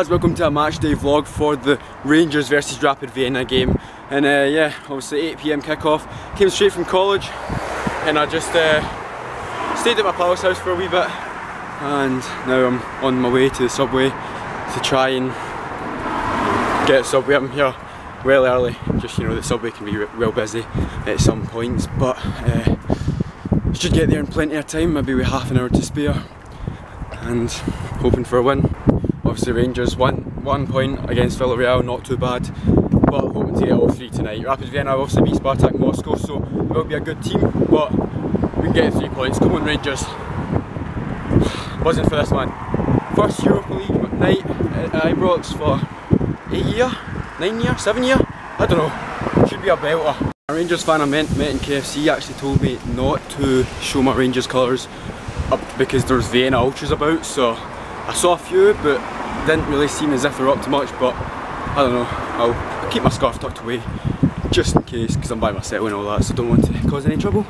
Hello lads, welcome to a match day vlog for the Rangers versus Rapid Vienna game. And uh, yeah, obviously 8pm kickoff. Came straight from college and I just uh, stayed at my palace house for a wee bit. And now I'm on my way to the subway to try and get subway. I'm here well early, just you know the subway can be real busy at some points. But uh, should get there in plenty of time, maybe with half an hour to spare. And hoping for a win. Obviously Rangers one one point against Villarreal, not too bad, but hoping to get all three tonight. Rapid Vienna obviously beat Spartak Moscow, so it will be a good team, but we can get three points. Come on Rangers. Wasn't for this one. First Europa League night at Ibrox for eight year, nine year, seven year? I don't know. Should be a belter. A Rangers fan I met, met in KFC actually told me not to show my Rangers colours up because there's Vienna ultras about, so I saw a few but didn't really seem as if they were up to much but I don't know, I'll keep my scarf tucked away just in case because I'm by myself and all that so don't want to cause any trouble.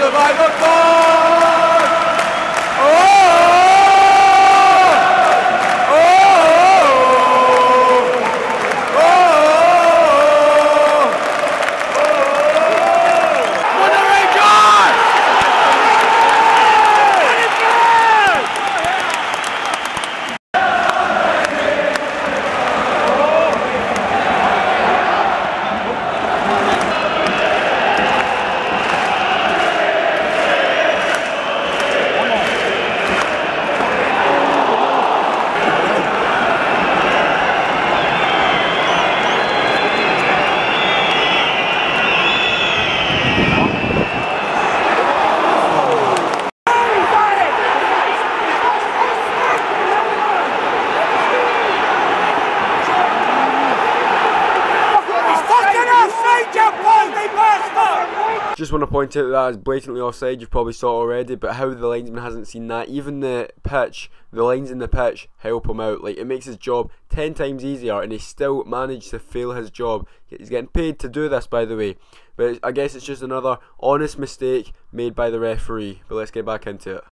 From the skies Just want to point out that is blatantly offside, you've probably saw already, but how the linesman hasn't seen that, even the pitch, the lines in the pitch help him out. Like, it makes his job 10 times easier, and he still managed to fail his job. He's getting paid to do this, by the way, but I guess it's just another honest mistake made by the referee. But let's get back into it.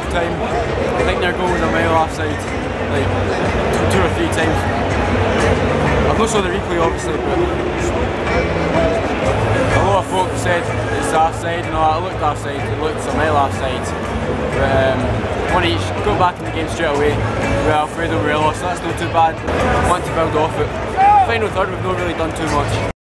Half time. I think their goal was a mile offside, like two or three times. I've not saw the replay obviously, but a lot of folk said it's offside and all that. It looked offside, it looked a mile offside. But um, one each, go back in the game straight away with Alfredo Morelos, so that's not too bad. Want to build off it. Final third, we've not really done too much.